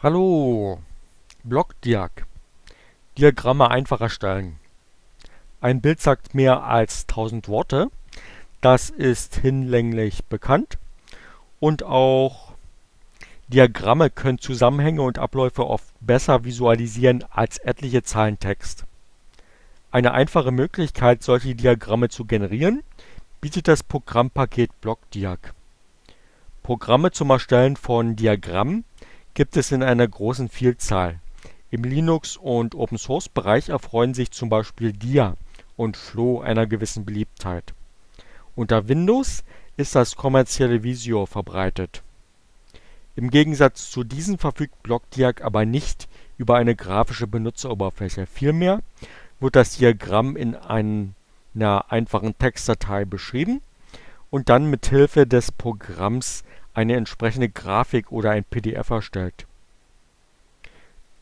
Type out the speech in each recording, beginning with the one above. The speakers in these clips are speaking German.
Hallo, Blockdiag. Diagramme einfach erstellen. Ein Bild sagt mehr als 1000 Worte. Das ist hinlänglich bekannt. Und auch Diagramme können Zusammenhänge und Abläufe oft besser visualisieren als etliche Zeilen Text. Eine einfache Möglichkeit, solche Diagramme zu generieren, bietet das Programmpaket Blockdiag. Programme zum Erstellen von Diagrammen gibt es in einer großen Vielzahl. Im Linux und Open-Source-Bereich erfreuen sich zum Beispiel Dia und Flow einer gewissen Beliebtheit. Unter Windows ist das kommerzielle Visio verbreitet. Im Gegensatz zu diesen verfügt Blockdiag aber nicht über eine grafische Benutzeroberfläche, vielmehr wird das Diagramm in einer einfachen Textdatei beschrieben und dann mit Hilfe des Programms eine entsprechende Grafik oder ein PDF erstellt.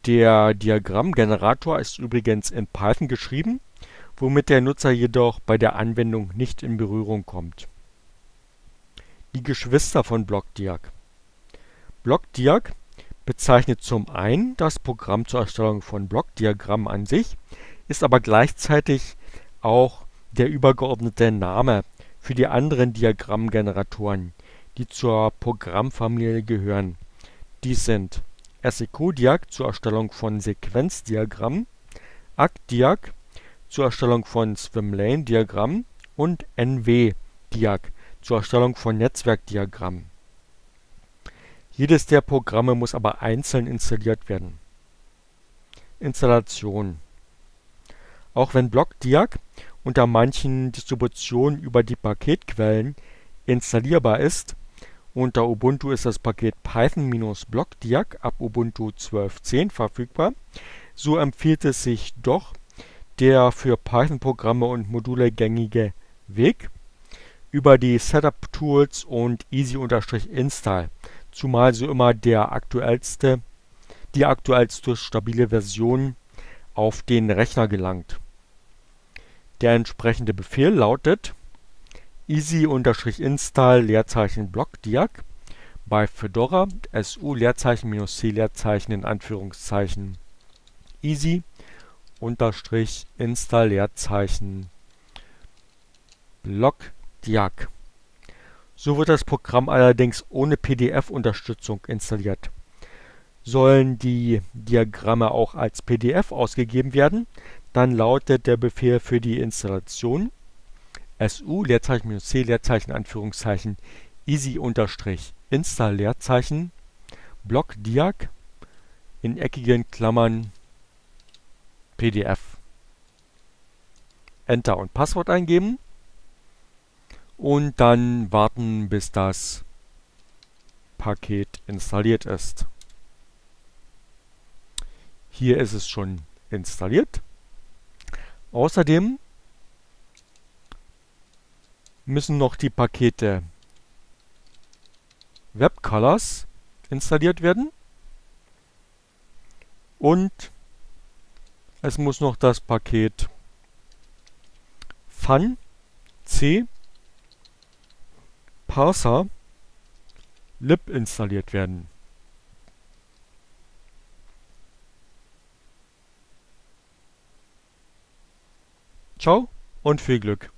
Der Diagrammgenerator ist übrigens in Python geschrieben, womit der Nutzer jedoch bei der Anwendung nicht in Berührung kommt. Die Geschwister von Blockdiag Blockdiag bezeichnet zum einen das Programm zur Erstellung von Blockdiagrammen an sich, ist aber gleichzeitig auch der übergeordnete Name für die anderen Diagrammgeneratoren die zur Programmfamilie gehören. Dies sind SECO-Diag zur Erstellung von Sequenzdiagrammen, ACT-Diag zur Erstellung von Swimlane-Diagrammen und NW-Diag zur Erstellung von Netzwerkdiagrammen. Jedes der Programme muss aber einzeln installiert werden. Installation Auch wenn BlockDiag unter manchen Distributionen über die Paketquellen installierbar ist unter Ubuntu ist das Paket Python-blockdiag ab Ubuntu 12.10 verfügbar. So empfiehlt es sich doch der für Python-Programme und Module gängige Weg über die Setup-Tools und easy-install, zumal so immer der aktuellste, die aktuellste stabile Version auf den Rechner gelangt. Der entsprechende Befehl lautet easy-install Leerzeichen blockdiag bei Fedora su Leerzeichen c Leerzeichen in Anführungszeichen easy unterstrich install Leerzeichen blockdiag. So wird das Programm allerdings ohne PDF-Unterstützung installiert. Sollen die Diagramme auch als PDF ausgegeben werden, dann lautet der Befehl für die Installation su Leerzeichen minus c Leerzeichen Anführungszeichen easy unterstrich install Leerzeichen blockdiag in eckigen Klammern PDF. Enter und Passwort eingeben und dann warten, bis das Paket installiert ist. Hier ist es schon installiert. Außerdem müssen noch die Pakete WebColors installiert werden und es muss noch das Paket fun c parser lib installiert werden. Ciao und viel Glück!